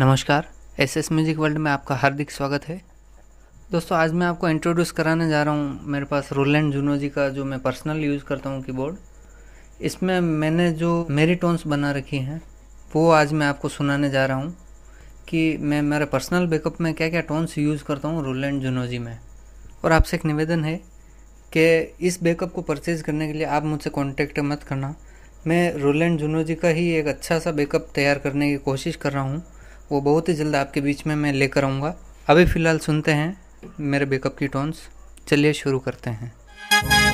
नमस्कार S S music world में आपका हार्दिक स्वागत है। दोस्तों, आज मैं आपको इंट्रोड्यूस कराने जा रहा हूँ मेरे पास रोलैंड जूनो जी का, जो मैं पर्सनल यूज़ करता हूँ कीबोर्ड इसमें मैंने जो मेरी टोन्स बना रखी हैं, वो आज मैं आपको सुनाने जा रहा हूँ कि मैं मेरे पर्सनल बैकअप में क्या क्या टोन्स यूज़ करता हूँ रोलैंड जूनो जी में। और आपसे एक निवेदन है कि इस बैकअप को परचेज़ करने के लिए आप मुझसे कॉन्टेक्ट मत करना। मैं रोलैंड जूनो जी का ही एक अच्छा सा बैकअप तैयार करने की कोशिश कर रहा हूँ। वो बहुत ही जल्द आपके बीच में मैं लेकर आऊँगा। अभी फ़िलहाल सुनते हैं मेरे बेकअप की टोन्स। चलिए शुरू करते हैं।